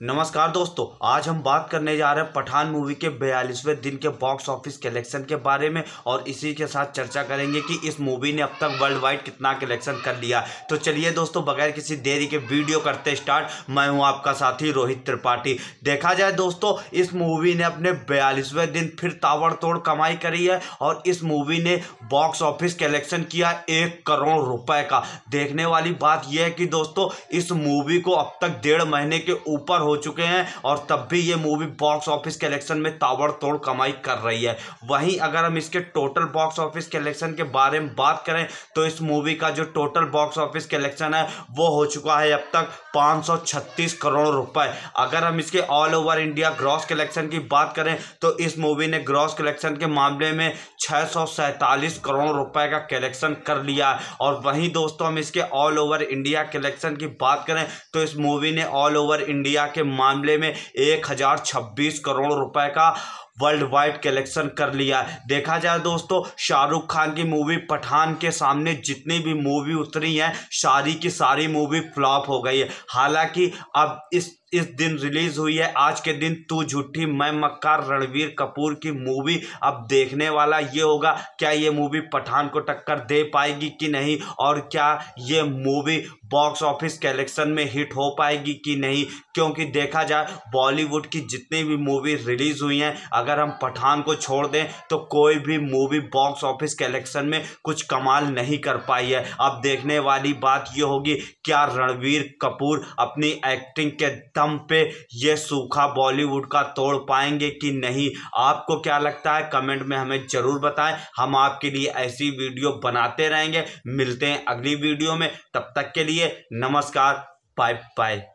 नमस्कार दोस्तों, आज हम बात करने जा रहे हैं पठान मूवी के बयालीसवें दिन के बॉक्स ऑफ़िस कलेक्शन के बारे में और इसी के साथ चर्चा करेंगे कि इस मूवी ने अब तक वर्ल्ड वाइड कितना कलेक्शन कर लिया। तो चलिए दोस्तों, बगैर किसी देरी के वीडियो करते स्टार्ट मैं हूँ आपका साथी रोहित त्रिपाठी। देखा जाए दोस्तों, इस मूवी ने अपने बयालीसवें दिन फिर ताबड़तोड़ कमाई करी है और इस मूवी ने बॉक्स ऑफ़िस कलेक्शन किया एक करोड़ रुपए का। देखने वाली बात यह है कि दोस्तों, इस मूवी को अब तक डेढ़ महीने के ऊपर हो चुके हैं और तब भी ये मूवी बॉक्स ऑफ़िस कलेक्शन में ताबड़तोड़ कमाई कर रही है। वहीं अगर हम इसके टोटल बॉक्स ऑफ़िस कलेक्शन के बारे में बात करें तो इस मूवी का जो टोटल बॉक्स ऑफ़िस कलेक्शन है, वो हो चुका है अब तक 536 करोड़ रुपए। अगर हम इसके all over India gross collection की बात करें तो इस मूवी ने ग्रॉस कलेक्शन के मामले में छः करोड़ रुपए का कलेक्शन कर लिया। और वहीं दोस्तों, हम इसके ऑल ओवर इंडिया कलेक्शन की बात करें तो इस मूवी ने ऑल ओवर इंडिया के मामले में एक हज़ार छब्बीस करोड़ रुपए का वर्ल्ड वाइड कलेक्शन कर लिया है। देखा जाए दोस्तों, शाहरुख खान की मूवी पठान के सामने जितनी भी मूवी उतरी हैं, सारी की सारी मूवी फ्लॉप हो गई है। हालाँकि अब इस इस दिन रिलीज़ हुई है। आज के दिन तू झूठी, मैं मक्कार, रणवीर कपूर की मूवी अब देखने वाला ये होगा। क्या ये मूवी पठान को टक्कर दे पाएगी कि नहीं? और क्या ये मूवी बॉक्स ऑफ़िस कलेक्शन में हिट हो पाएगी कि नहीं? क्योंकि देखा जाए, बॉलीवुड की जितनी भी मूवी रिलीज़ हुई हैं, अगर हम पठान को छोड़ दें तो कोई भी मूवी बॉक्स ऑफ़िस कलेक्शन में कुछ कमाल नहीं कर पाई है। अब देखने वाली बात यह होगी, क्या रणवीर कपूर अपनी एक्टिंग के दम पे ये सूखा बॉलीवुड का तोड़ पाएँगे कि नहीं? आपको क्या लगता है? कमेंट में हमें ज़रूर बताएँ। हम आपके लिए ऐसी वीडियो बनाते रहेंगे। मिलते हैं अगली वीडियो में। तब तक के लिए नमस्कार। Bye bye